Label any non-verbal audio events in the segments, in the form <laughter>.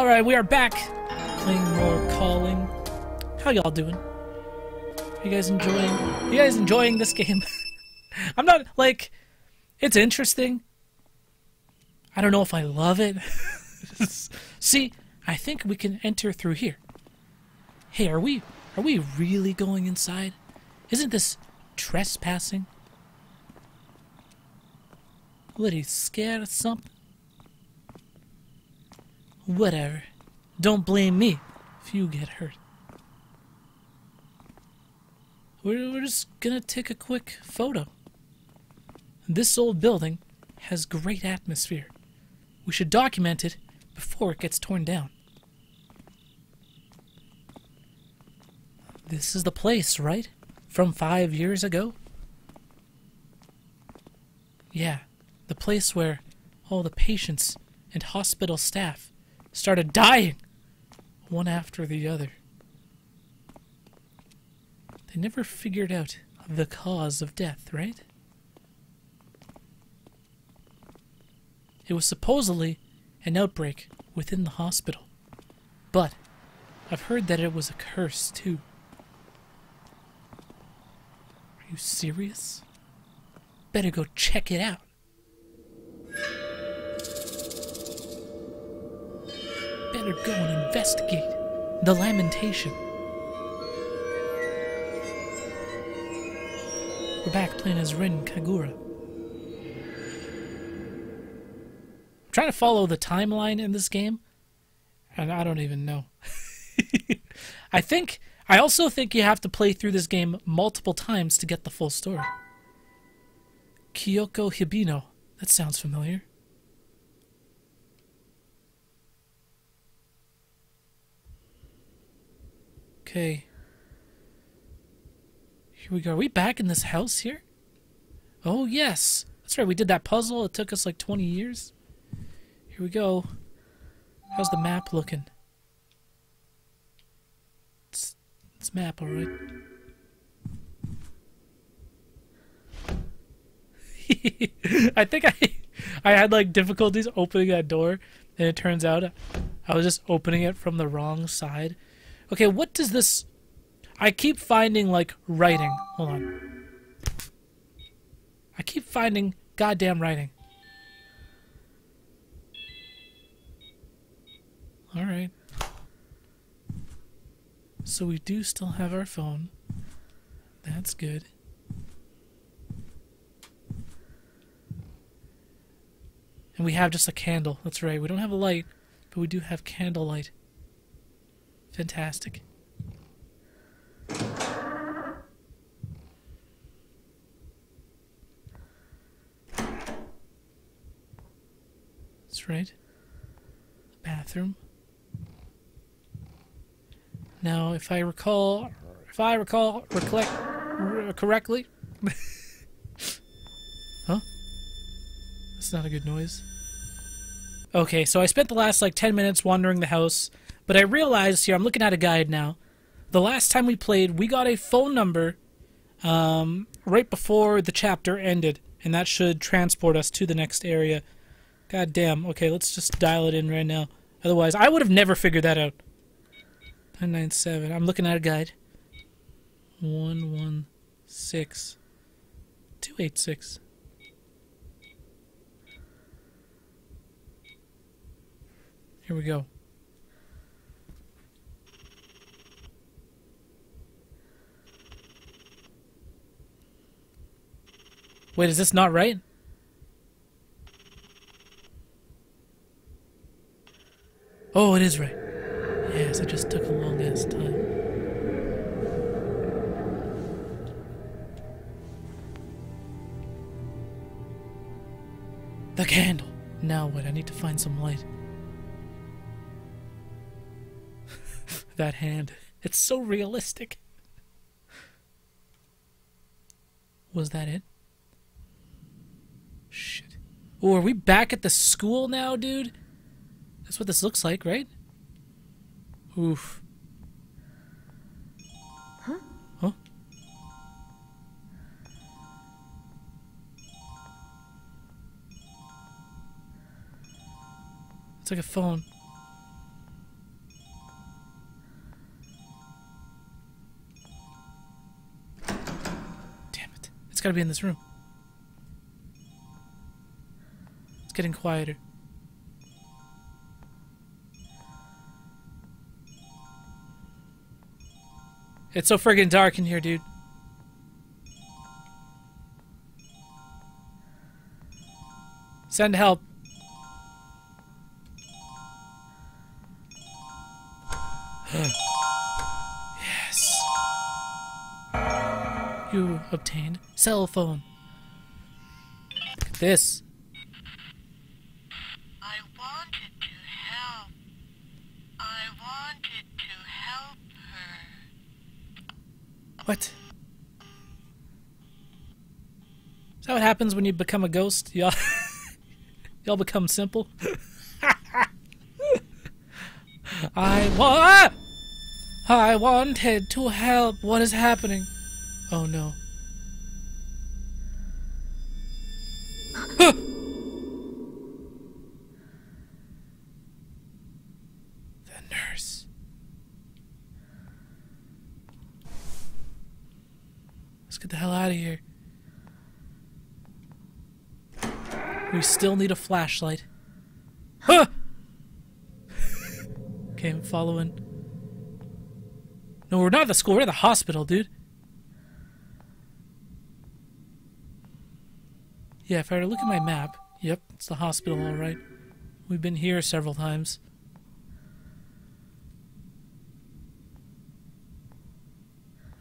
All right, we are back playing more calling. How y'all doing? You guys enjoying? You guys enjoying this game? <laughs> I'm not like it's interesting. I don't know if I love it. <laughs> See, I think we can enter through here. Hey, are we are we really going inside? Isn't this trespassing? What, he scared something? Whatever. Don't blame me if you get hurt. We're, we're just gonna take a quick photo. This old building has great atmosphere. We should document it before it gets torn down. This is the place, right? From five years ago? Yeah, the place where all the patients and hospital staff started dying, one after the other. They never figured out the cause of death, right? It was supposedly an outbreak within the hospital. But I've heard that it was a curse, too. Are you serious? Better go check it out. Better go and investigate the lamentation. We're back playing as Rin Kagura. I'm trying to follow the timeline in this game, and I don't even know. <laughs> I think I also think you have to play through this game multiple times to get the full story. Kyoko Hibino. That sounds familiar. Okay. Here we go. Are we back in this house here? Oh, yes. That's right. We did that puzzle. It took us like 20 years. Here we go. How's the map looking? It's, it's map, alright. <laughs> I think I I had like difficulties opening that door, and it turns out I was just opening it from the wrong side. Okay, what does this... I keep finding, like, writing. Hold on. I keep finding goddamn writing. Alright. So we do still have our phone. That's good. And we have just a candle. That's right. We don't have a light, but we do have candlelight. Fantastic. That's right. Bathroom. Now, if I recall, if I recall, recollect correctly, <laughs> huh? That's not a good noise. Okay, so I spent the last like 10 minutes wandering the house, but I realized here, I'm looking at a guide now. The last time we played, we got a phone number um, right before the chapter ended, and that should transport us to the next area. God damn. Okay, let's just dial it in right now. Otherwise, I would have never figured that out. 997. I'm looking at a guide. 116. 286. Here we go. Wait, is this not right? Oh, it is right. Yes, it just took a long ass time. The candle! Now what? I need to find some light. <laughs> that hand. It's so realistic. Was that it? Are we back at the school now, dude? That's what this looks like, right? Oof. Huh? Huh? It's like a phone. Damn it. It's gotta be in this room. Getting quieter. It's so friggin' dark in here, dude. Send help. <sighs> yes. You obtained cell phone. This. I wanted to help. I wanted to help her. What? Is that what happens when you become a ghost? Y'all, <laughs> y'all become simple. <laughs> I wa- I wanted to help. What is happening? Oh no. Still need a flashlight. Huh! <laughs> okay, I'm following. No, we're not at the school. We're at the hospital, dude. Yeah, if I were to look at my map, yep, it's the hospital, all right. We've been here several times.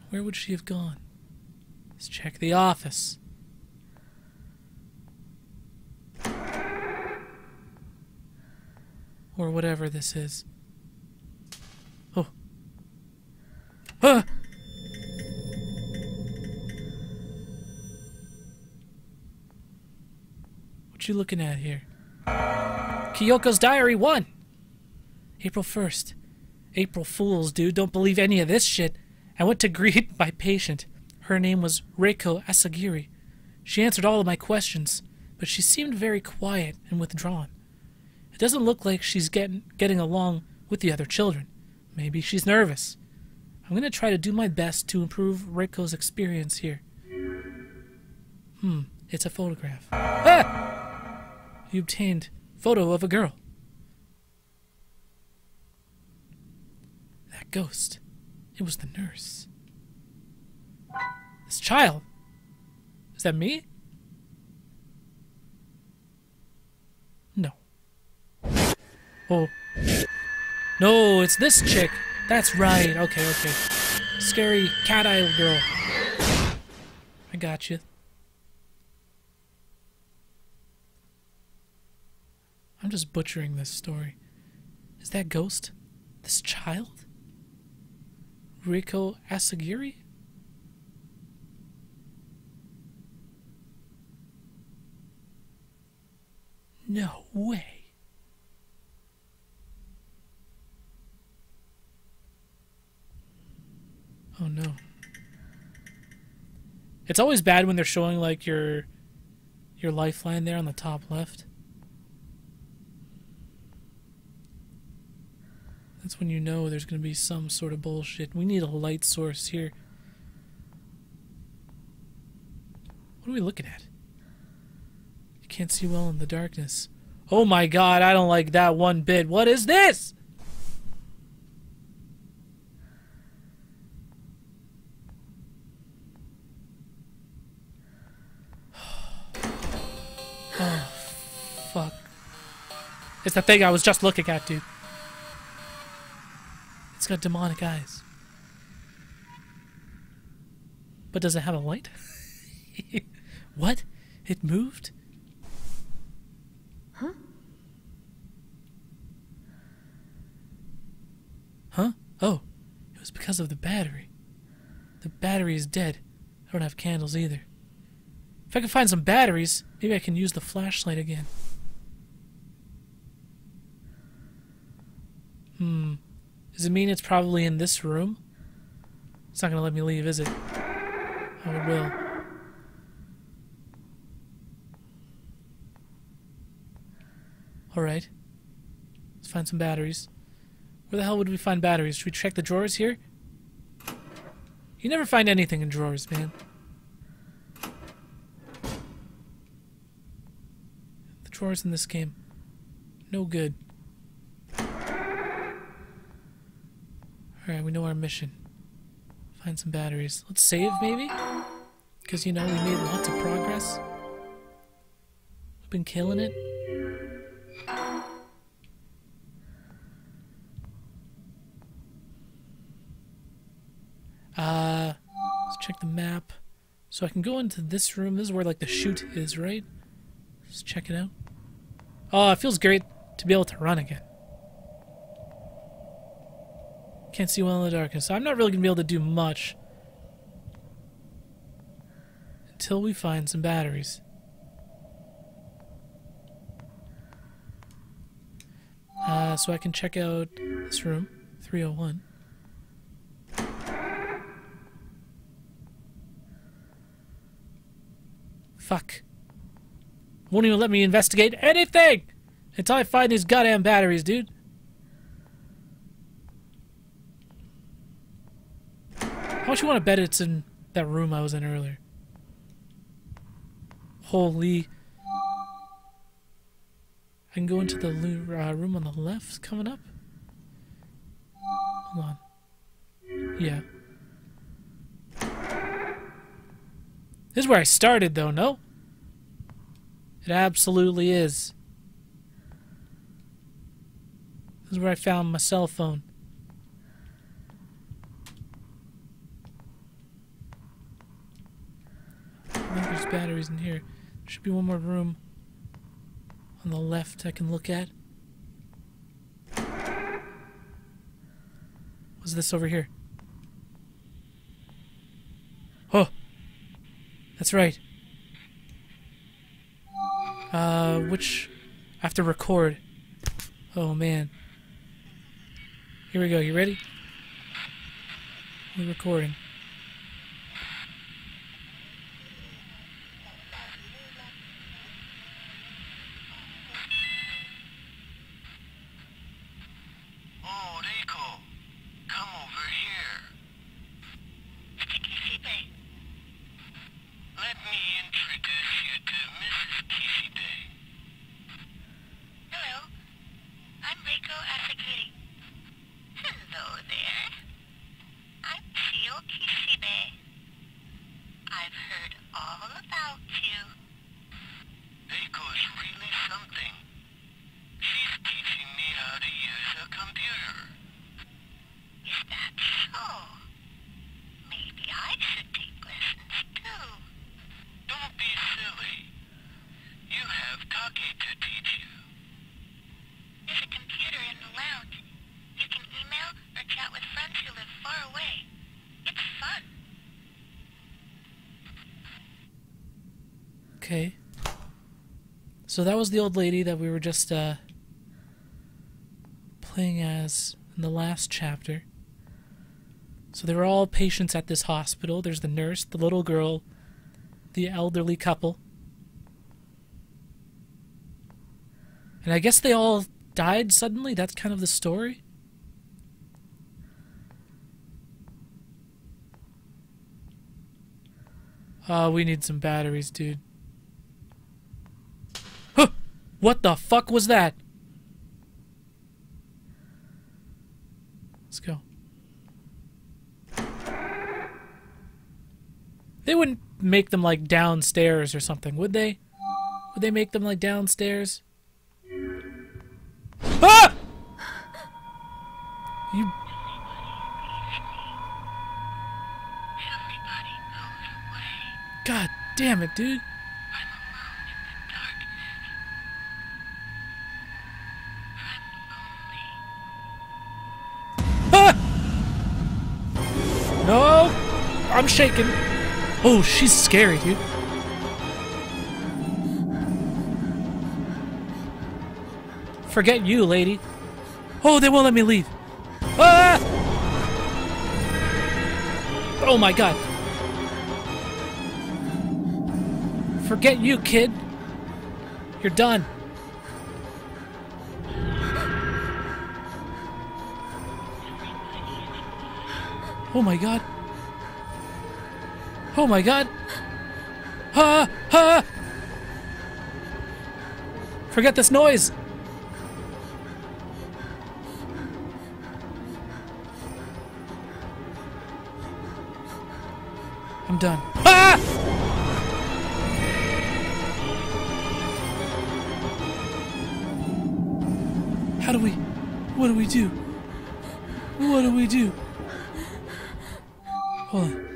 Where would she have gone? Let's check the office. Or whatever this is. Oh. Ah! What you looking at here? Kyoko's Diary 1! April 1st. April Fools, dude. Don't believe any of this shit. I went to greet <laughs> my patient. Her name was Reiko Asagiri. She answered all of my questions, but she seemed very quiet and withdrawn. It doesn't look like she's getting getting along with the other children. Maybe she's nervous. I'm gonna try to do my best to improve Reiko's experience here. Hmm, it's a photograph. Ah! You obtained photo of a girl. That ghost. It was the nurse. This child. Is that me? No. Oh. No, it's this chick. That's right. Okay, okay. Scary cat eye girl. I got you. I'm just butchering this story. Is that ghost? This child? Riko Asagiri? No way. Oh no. It's always bad when they're showing like your your lifeline there on the top left. That's when you know there's going to be some sort of bullshit. We need a light source here. What are we looking at? You can't see well in the darkness. Oh my god, I don't like that one bit. What is this? It's the thing I was just looking at, dude. It's got demonic eyes. But does it have a light? <laughs> what? It moved? Huh? Huh? Oh, it was because of the battery. The battery is dead. I don't have candles either. If I can find some batteries, maybe I can use the flashlight again. Hmm. Does it mean it's probably in this room? It's not going to let me leave, is it? Oh, it will. Alright. Let's find some batteries. Where the hell would we find batteries? Should we check the drawers here? You never find anything in drawers, man. The drawers in this game. No good. Alright, we know our mission. Find some batteries. Let's save, maybe? Because, you know, we made lots of progress. We've been killing it. Uh, let's check the map. So I can go into this room. This is where, like, the chute is, right? Let's check it out. Oh, it feels great to be able to run again. Can't see well in the darkness. So I'm not really going to be able to do much until we find some batteries. Uh, so I can check out this room, 301. Fuck. Won't even let me investigate anything until I find these goddamn batteries, dude. Much you want to bet it's in that room I was in earlier? Holy. I can go into the uh, room on the left coming up. Hold on. Yeah. This is where I started, though, no? It absolutely is. This is where I found my cell phone. I think there's batteries in here. There should be one more room on the left I can look at. What's this over here? Oh! That's right. Uh, which... I have to record. Oh, man. Here we go. You ready? We're recording. Oh, Reiko, come over here. Kishibe. Let me introduce you to Mrs. Kishibe. Hello, I'm Reiko Asagiri. Hello there. I'm Chiyo Kishibe. I've heard all about you. Reiko's really something. She's teaching me how to use a computer. Is that so? Maybe I should take lessons too. Don't be silly. You have Take to teach you. There's a computer in the lounge. You can email or chat with friends who live far away. It's fun. Okay. So that was the old lady that we were just uh, playing as in the last chapter. So they were all patients at this hospital. There's the nurse, the little girl, the elderly couple. And I guess they all died suddenly. That's kind of the story. Oh, we need some batteries, dude. What the fuck was that? Let's go. They wouldn't make them like downstairs or something, would they? Would they make them like downstairs? Ah! You Everybody goes away. God damn it, dude. I'm shaking. Oh, she's scary, dude. Forget you, lady. Oh, they won't let me leave. Ah! Oh my god. Forget you, kid. You're done. Oh my god. Oh my god. Ha! Ha! Forget this noise! I'm done. Ah! How do we... What do we do? What do we do? Hold on.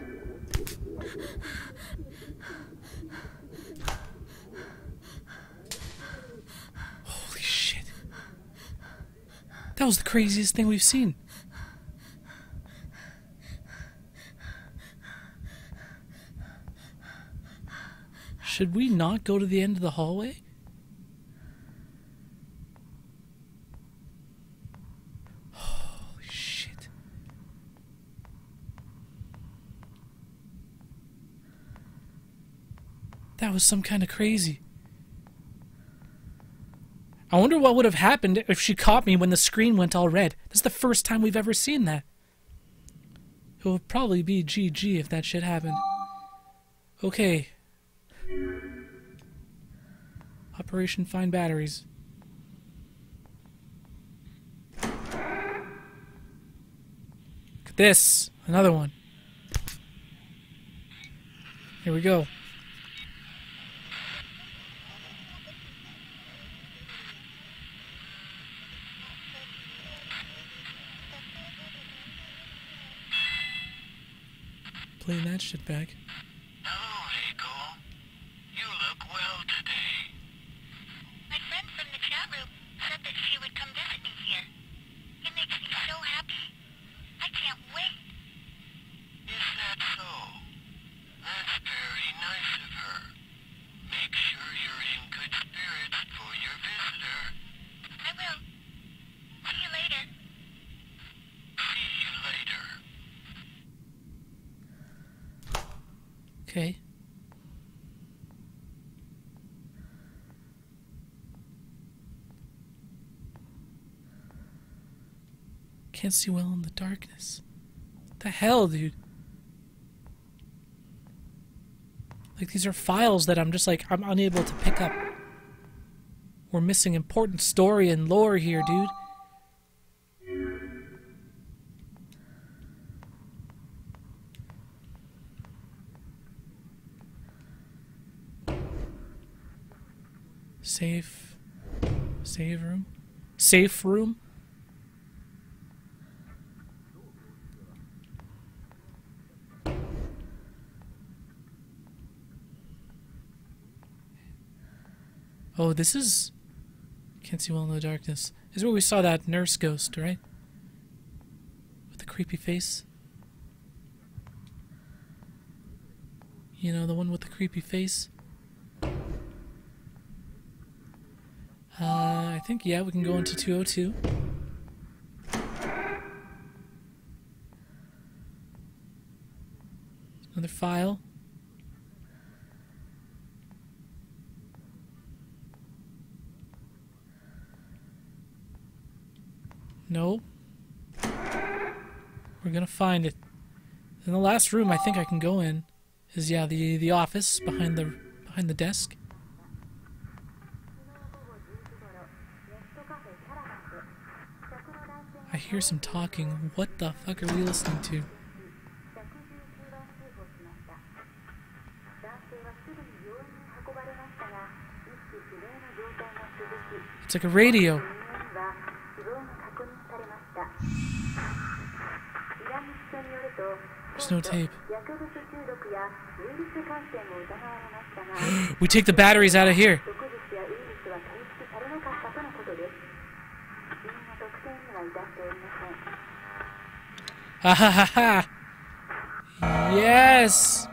Holy shit. That was the craziest thing we've seen. Should we not go to the end of the hallway? Holy shit. That was some kind of crazy. I wonder what would have happened if she caught me when the screen went all red. This is the first time we've ever seen that. It would probably be GG if that shit happened. Okay. Operation Find Batteries. Look at this. Another one. Here we go. Playing that shit back. Hello, Reiko. You look well today. My friend from the chat room said that she would come visit me here. It makes me so happy. I can't wait. Is that so? That's very nice of her. Make sure you're in good spirits for your visitor. I will. See you later. See you later. Okay. Can't see well in the darkness. What the hell, dude? Like these are files that I'm just like I'm unable to pick up. We're missing important story and lore here, dude. Safe. Save room? Safe room? Oh, this is. Can't see well in the darkness. This is where we saw that nurse ghost, right? With the creepy face. You know, the one with the creepy face. Uh, I think, yeah, we can go into 202. Another file. No. We're gonna find it. In the last room I think I can go in is yeah, the the office behind the behind the desk. I hear some talking. What the fuck are we listening to? It's like a radio. Tape. <gasps> We take the batteries out of here. Ha ha ha ha! Yes!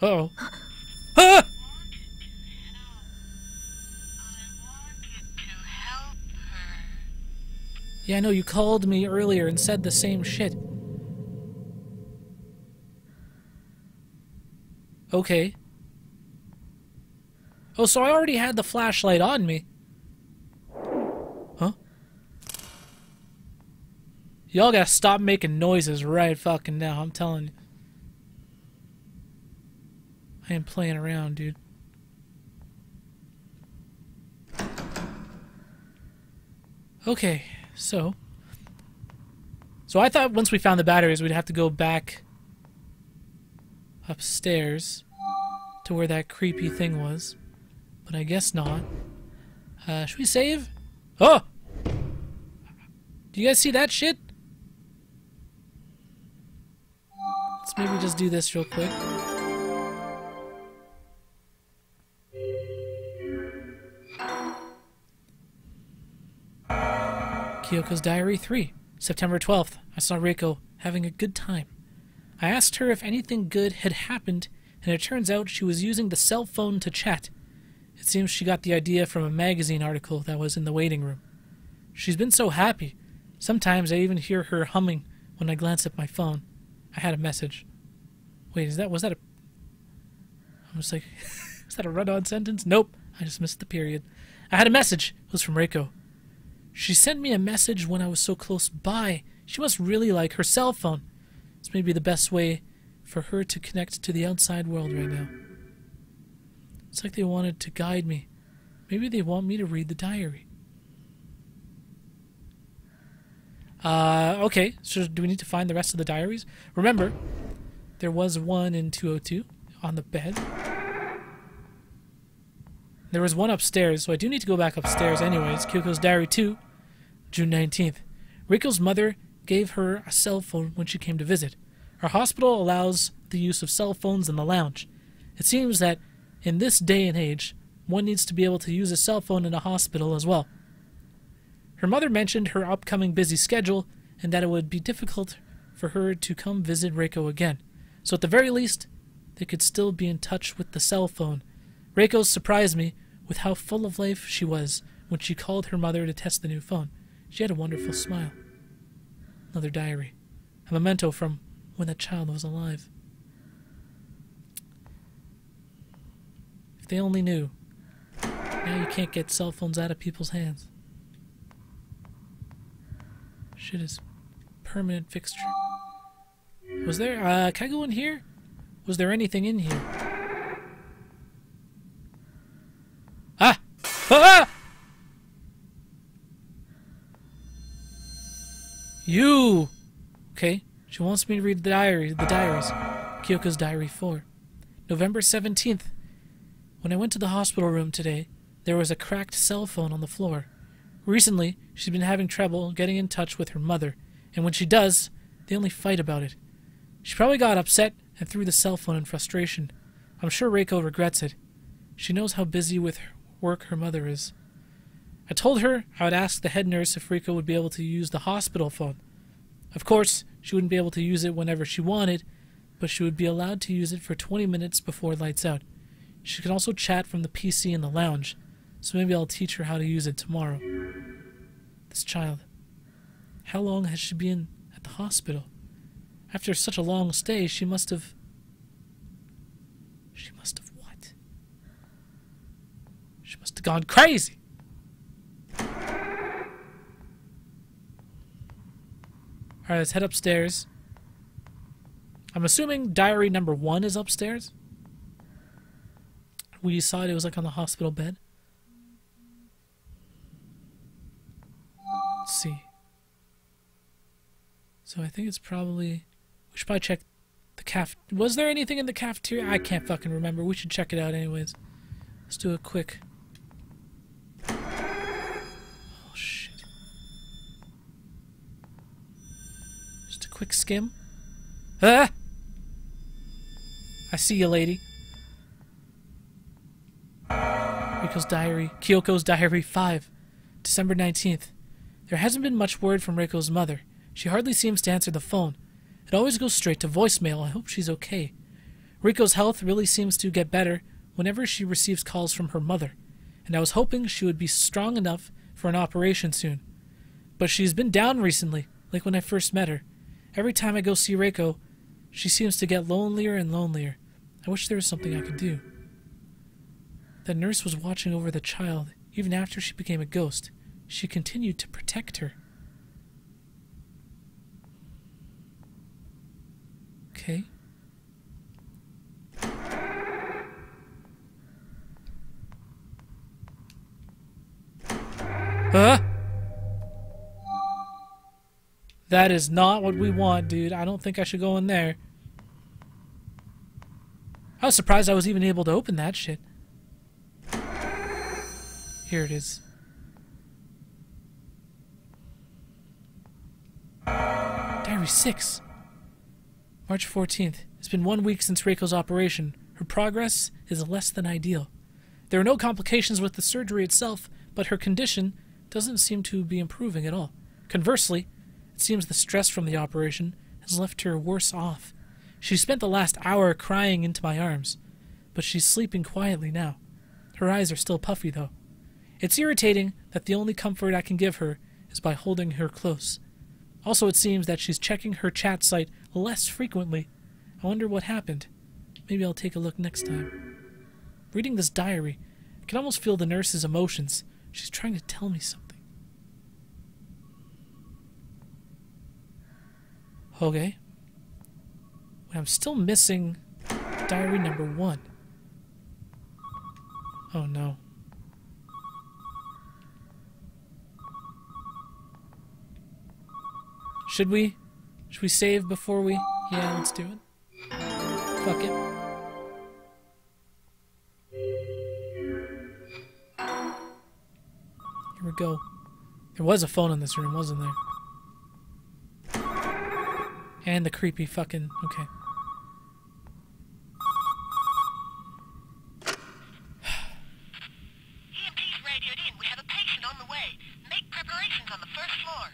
Uh oh. Yeah, I know you called me earlier and said the same shit. Okay. Oh, so I already had the flashlight on me. Huh? Y'all gotta stop making noises right fucking now, I'm telling you. I am playing around, dude. Okay, so. So I thought once we found the batteries, we'd have to go back upstairs to where that creepy thing was. But I guess not. Uh, should we save? Oh! Do you guys see that shit? Let's maybe just do this real quick. Kyoko's Diary 3, September 12th. I saw Reiko having a good time. I asked her if anything good had happened, and it turns out she was using the cell phone to chat. It seems she got the idea from a magazine article that was in the waiting room. She's been so happy. Sometimes I even hear her humming when I glance at my phone. I had a message. Wait, is that was that a I was like <laughs> is that a run-on sentence? Nope. I just missed the period. I had a message. It was from Reiko. She sent me a message when I was so close by. She must really like her cell phone. This may be the best way for her to connect to the outside world right now. It's like they wanted to guide me. Maybe they want me to read the diary. Uh, okay, so do we need to find the rest of the diaries? Remember, there was one in 202 on the bed. There was one upstairs, so I do need to go back upstairs anyways. Kyoko's Diary 2, June 19th. Riko's mother gave her a cell phone when she came to visit. Our hospital allows the use of cell phones in the lounge. It seems that in this day and age, one needs to be able to use a cell phone in a hospital as well. Her mother mentioned her upcoming busy schedule and that it would be difficult for her to come visit Reiko again. So at the very least, they could still be in touch with the cell phone. Reiko surprised me with how full of life she was when she called her mother to test the new phone. She had a wonderful smile. Another diary. A memento from when that child was alive. If they only knew. Now you can't get cell phones out of people's hands. Shit is permanent fixture. Was there, uh, can I go in here? Was there anything in here? Ah! Ah! You! Okay, she wants me to read the diary, the diaries. Kyoko's Diary 4. November 17th. When I went to the hospital room today, there was a cracked cell phone on the floor. Recently, she's been having trouble getting in touch with her mother, and when she does, they only fight about it. She probably got upset and threw the cell phone in frustration. I'm sure Reiko regrets it. She knows how busy with work her mother is. I told her I would ask the head nurse if Reiko would be able to use the hospital phone. Of course, she wouldn't be able to use it whenever she wanted, but she would be allowed to use it for 20 minutes before lights out. She can also chat from the PC in the lounge, so maybe I'll teach her how to use it tomorrow. This child. How long has she been at the hospital? After such a long stay, she must have. She must have what? She must have gone crazy! Alright, let's head upstairs. I'm assuming diary number one is upstairs. We saw it, it was like on the hospital bed. Let's see. So I think it's probably. We should probably check the caf. Was there anything in the cafeteria? I can't fucking remember. We should check it out anyways. Let's do a quick. Quick skim. Ah! I see you, lady. Reiko's Diary, Kyoko's Diary 5, December 19th. There hasn't been much word from Reiko's mother. She hardly seems to answer the phone. It always goes straight to voicemail. I hope she's okay. Riko's health really seems to get better whenever she receives calls from her mother, and I was hoping she would be strong enough for an operation soon. But she's been down recently, like when I first met her. Every time I go see Reiko, she seems to get lonelier and lonelier. I wish there was something I could do. The nurse was watching over the child even after she became a ghost. She continued to protect her. Okay. Huh? That is not what we want, dude. I don't think I should go in there. I was surprised I was even able to open that shit. Here it is. Diary 6. March 14th. It's been one week since Reiko's operation. Her progress is less than ideal. There are no complications with the surgery itself, but her condition doesn't seem to be improving at all. Conversely, it seems the stress from the operation has left her worse off. She spent the last hour crying into my arms, but she's sleeping quietly now. Her eyes are still puffy, though. It's irritating that the only comfort I can give her is by holding her close. Also, it seems that she's checking her chat site less frequently. I wonder what happened. Maybe I'll take a look next time. Reading this diary, I can almost feel the nurse's emotions. She's trying to tell me something. Okay. I'm still missing diary number one. Oh no. Should we? Should we save before we? Yeah, let's do it. Fuck it. Here we go. There was a phone in this room, wasn't there? And the creepy fucking. Okay. EMT's radioed in. We have a patient on the way. Make preparations on the first floor.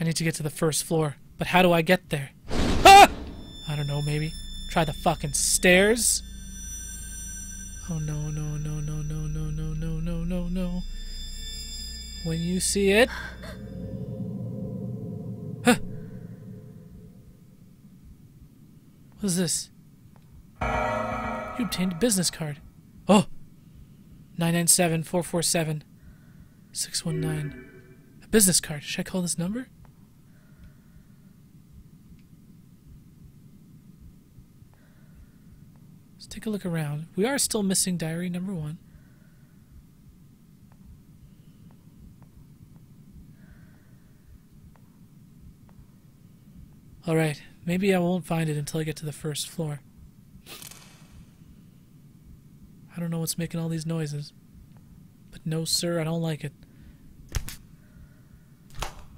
I need to get to the first floor. But how do I get there? Ah! I don't know, maybe. Try the fucking stairs? Oh no, no, no, no, no, no, no, no, no, no, no. When you see it. Huh. What is this? You obtained a business card. Oh! 997 447 619. A business card. Should I call this number? Let's take a look around. We are still missing diary number one. Alright, maybe I won't find it until I get to the first floor. I don't know what's making all these noises. But no, sir, I don't like it.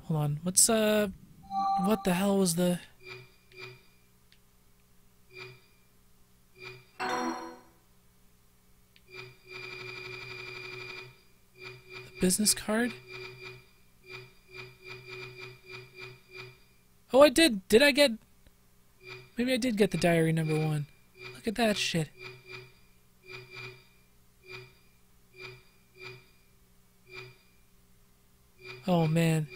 Hold on. What's, uh. What the hell was the. The business card? Oh, I did. Did I get. Maybe I did get the diary number one. Look at that shit. Oh, man.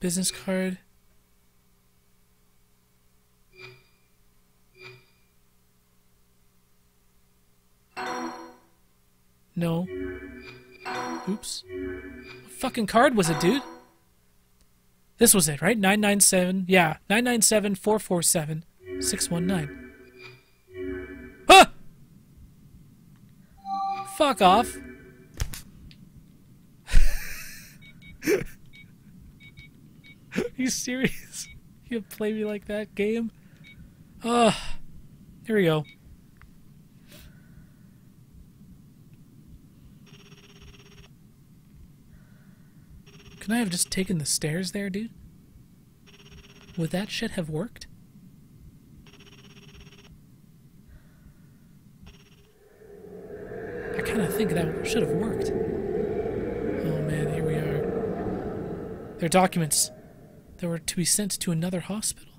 Business card. No. Oops. What fucking card was it, dude? This was it, right? 997. Yeah, 997 447 619. Ah! Fuck off. <laughs> Are you serious? <laughs> You play me like that game? Ugh. Here we go. Can I have just taken the stairs there, dude? Would that shit have worked? I kind of think that should have worked. Oh man, here we are. They're documents that were to be sent to another hospital.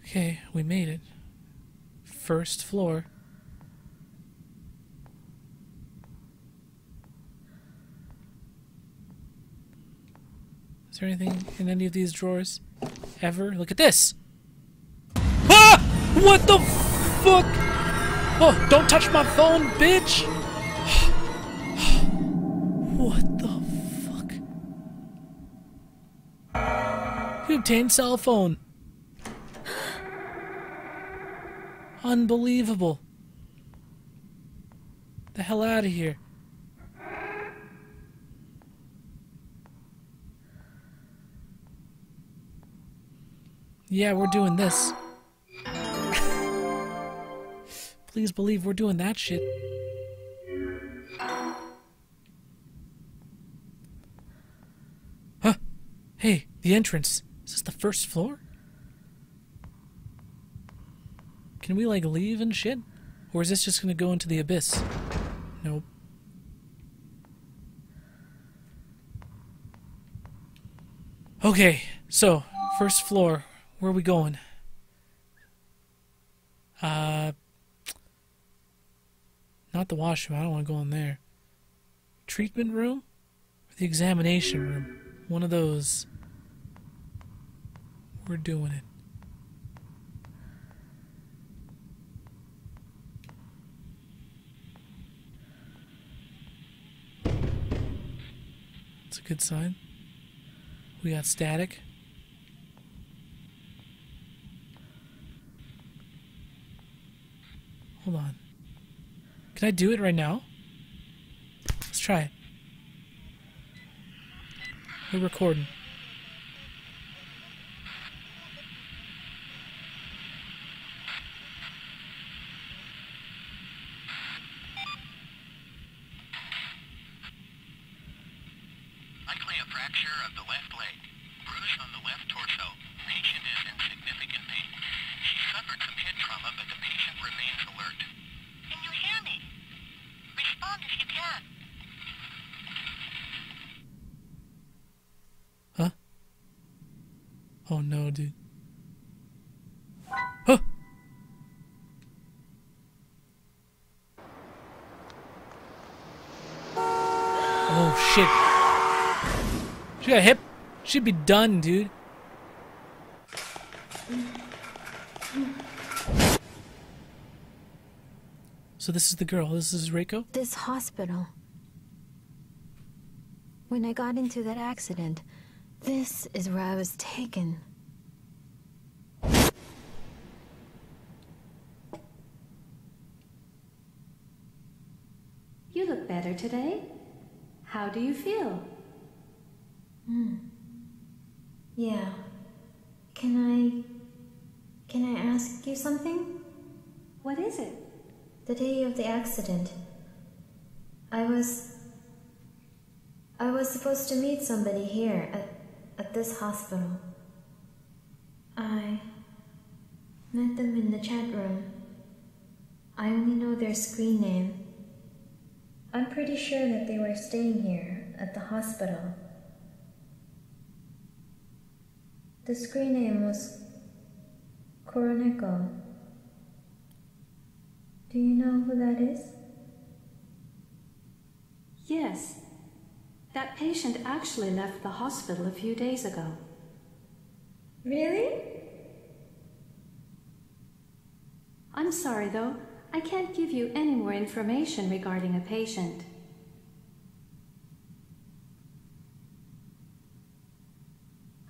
Okay, we made it. First floor. Is there anything in any of these drawers? Ever? Look at this! Ah! What the fuck? Oh, don't touch my phone, bitch! <sighs> What the fuck? You obtained cell phone. Unbelievable. The hell out of here. Yeah, we're doing this. Please believe we're doing that shit. Huh? Hey, the entrance. Is this the first floor? Can we, like, leave and shit? Or is this just gonna go into the abyss? Nope. Okay, so, first floor. Where are we going? Uh, not the washroom. I don't want to go in there. Treatment room? Or the examination room? One of those. We're doing it. It's a good sign. We got static. Hold on. Can I do it right now? Let's try it. We're recording. Likely a fracture of the left leg. Bruise on the left torso. Patient is in significant pain. She suffered some head trauma, but the patient remains alert. Can you hear me? Respond if you can. Huh? Oh no, dude. Huh! Oh shit. She got hip. She'd be done, dude. So this is the girl. This is Reiko? This hospital. When I got into that accident, this is where I was taken. You look better today. How do you feel? Hmm. Yeah. Can I. Can I ask you something? What is it? The day of the accident, I was. I was supposed to meet somebody here at, at this hospital. I met them in the chat room. I only know their screen name. I'm pretty sure that they were staying here at the hospital. The screen name was Kuroneko. Do you know who that is? Yes. That patient actually left the hospital a few days ago. Really? I'm sorry though, I can't give you any more information regarding a patient.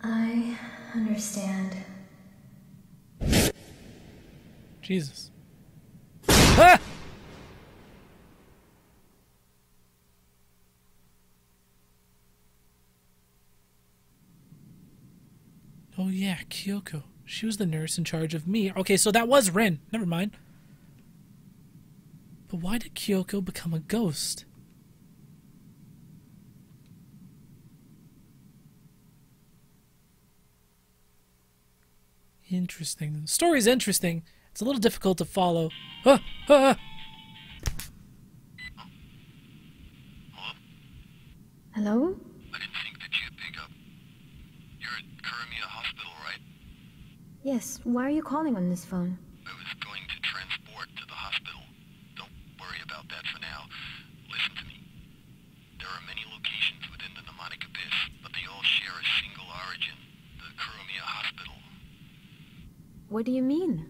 I understand. Jesus. Ah! Oh yeah, Kyoko. She was the nurse in charge of me. Okay, so that was Rin. Never mind. But why did Kyoko become a ghost? Interesting. The story's interesting. It's a little difficult to follow. Ah, ah, ah. Hello? I didn't think that you'd pick up. You're at Kuramiya Hospital, right? Yes, why are you calling on this phone? I was going to transport to the hospital. Don't worry about that for now. Listen to me. There are many locations within the mnemonic abyss, but they all share a single origin, the Kuramiya Hospital. What do you mean?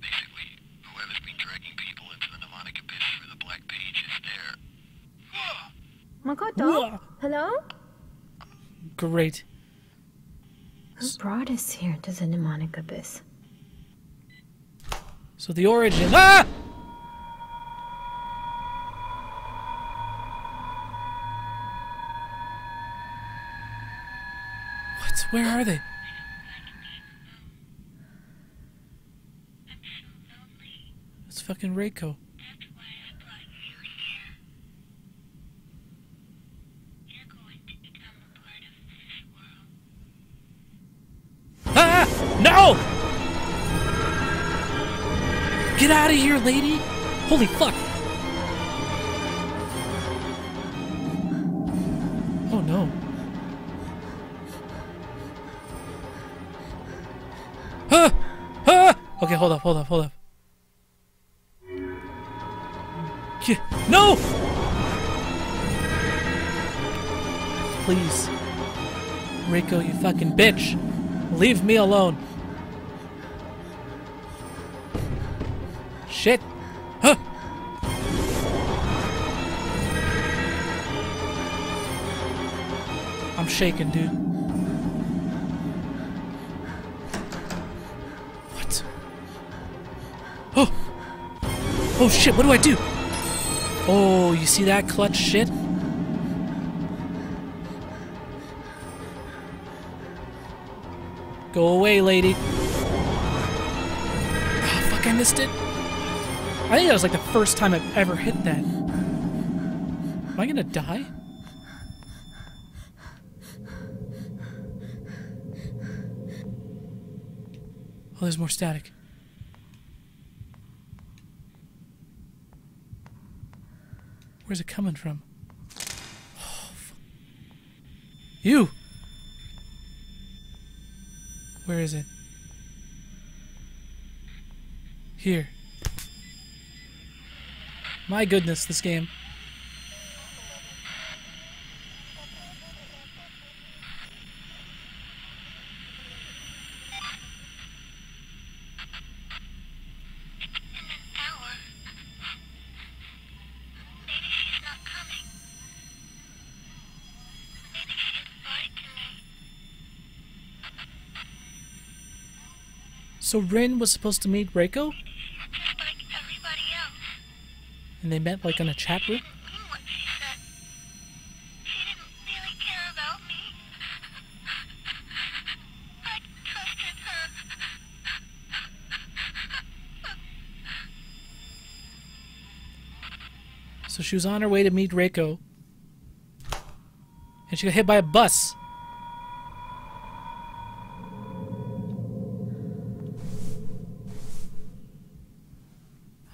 Basically, whoever's been dragging people into the mnemonic abyss through the black page is there. <gasps> Makoto? Whoa. Hello? Great. Who brought us here to the demonic abyss? So the origin. Ah! What? Where are they? This world. Ah! No! Get out of here, lady! Holy fuck! Fucking bitch. Leave me alone. Shit. Huh. I'm shaking, dude. What? Oh. Oh shit, what do I do? Oh, you see that clutch shit? Go away, lady. Ah, fuck, I missed it. I think that was like the first time I've ever hit that. Am I gonna die? Oh, there's more static. Where's it coming from? Oh, <sighs> you! Where is it? Here. My goodness, this game. In an hour. Maybe she's not coming. Maybe she's lied to me. So Rin was supposed to meet Reiko, like everybody else. and they met like on a chat room. Didn't mean what she said. She didn't really care about me. I trusted her. So she was on her way to meet Reiko, and she got hit by a bus.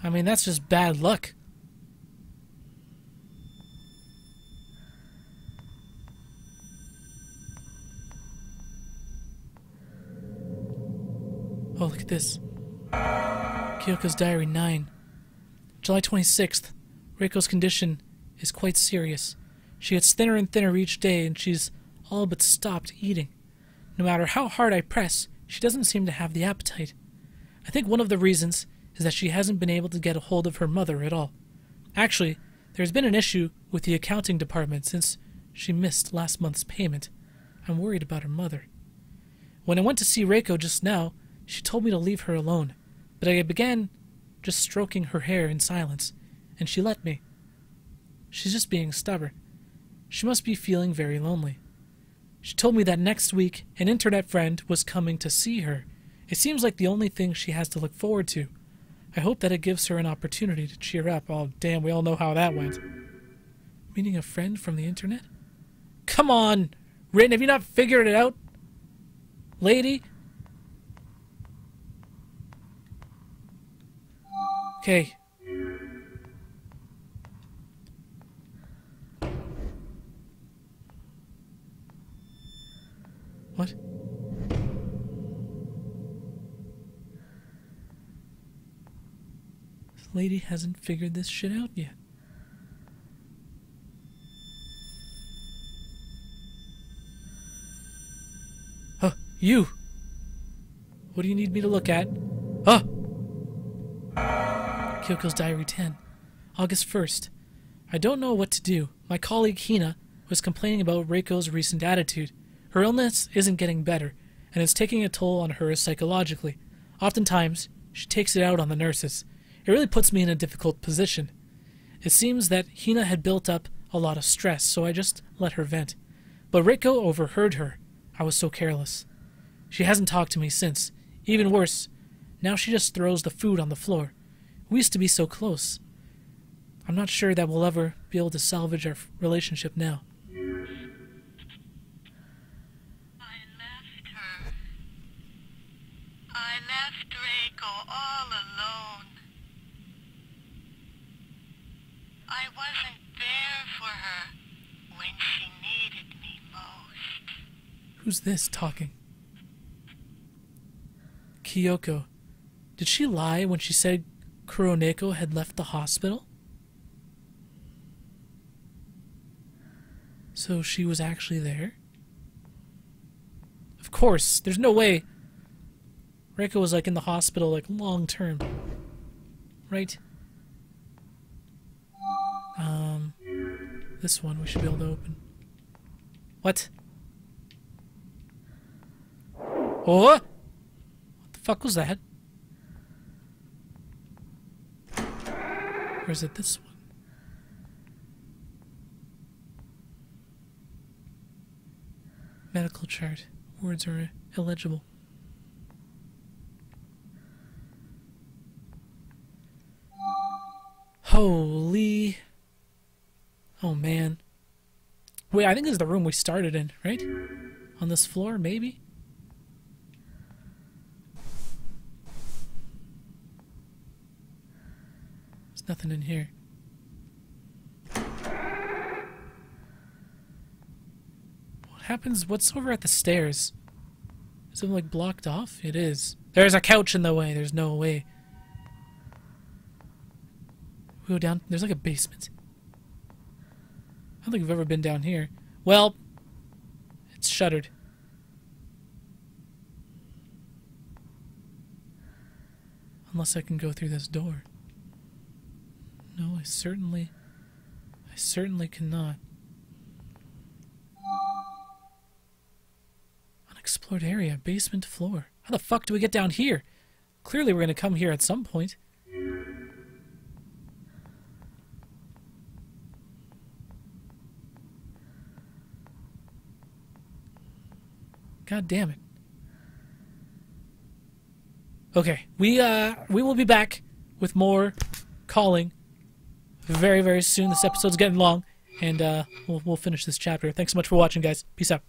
I mean, that's just bad luck. Oh, look at this. Kyoko's Diary 9. July 26th. Reiko's condition is quite serious. She gets thinner and thinner each day, and she's all but stopped eating. No matter how hard I press, she doesn't seem to have the appetite. I think one of the reasons is that she hasn't been able to get a hold of her mother at all. Actually, there's been an issue with the accounting department since she missed last month's payment. I'm worried about her mother. When I went to see Reiko just now, she told me to leave her alone, but I began just stroking her hair in silence, and she let me. She's just being stubborn. She must be feeling very lonely. She told me that next week an internet friend was coming to see her. It seems like the only thing she has to look forward to. I hope that it gives her an opportunity to cheer up. Oh, damn, we all know how that went. Meeting a friend from the internet? Come on! Rin, have you not figured it out? Lady? Okay. What? Lady hasn't figured this shit out yet. Huh, you! What do you need me to look at? Huh! Kyoko's Diary 10. August 1st. I don't know what to do. My colleague Hina was complaining about Reiko's recent attitude. Her illness isn't getting better, and it's taking a toll on her psychologically. Oftentimes, she takes it out on the nurses. It really puts me in a difficult position. It seems that Hina had built up a lot of stress, so I just let her vent. But Reiko overheard her. I was so careless. She hasn't talked to me since. Even worse, now she just throws the food on the floor. We used to be so close. I'm not sure that we'll ever be able to salvage our relationship now. I left her. I left Reiko all alone. I wasn't there for her when she needed me most. Who's this talking? Kyoko. Did she lie when she said Kuroneko had left the hospital? So she was actually there? Of course, there's no way. Reiko was like in the hospital like long term. Right? Um this one we should be able to open. What? Oh! What the fuck was that? Or is it this one? Medical chart. Words are illegible. Holy. Oh man. Wait, I think this is the room we started in, right? On this floor, maybe? Nothing in here. What happens? What's over at the stairs? Is it like blocked off? It is. There's a couch in the way. There's no way. We go down. There's like a basement. I don't think we've ever been down here. Well, it's shuttered. Unless I can go through this door. No, I certainly. I certainly cannot. Unexplored area, basement floor. How the fuck do we get down here? Clearly, we're gonna come here at some point. God damn it. Okay, we uh we will be back with more calling very very soon. This episode's getting long, and uh we'll we'll finish this chapter. Thanks so much for watching, guys. Peace out.